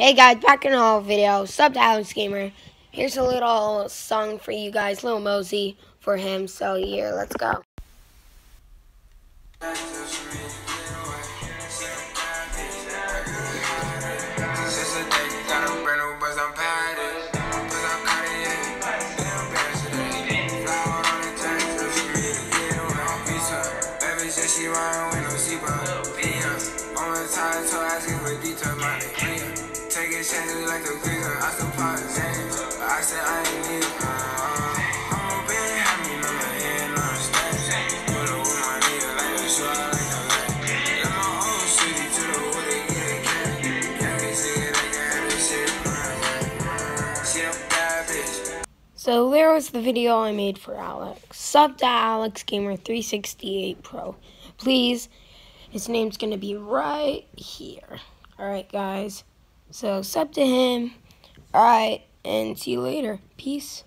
Hey guys, back in another video. Sub to Alex Gamer. Here's a little song for you guys, Lil Mosey for him. So here, let's go. She riding with no seatbelt. Chances like a freezer. I plot James. But I said I ain't need it. Uh, to get. So there was the video I made for Alex. Sub to Alex Gamer 368 Pro. Please, his name's gonna be right here. Alright guys. So sub to him. Alright, and see you later. Peace.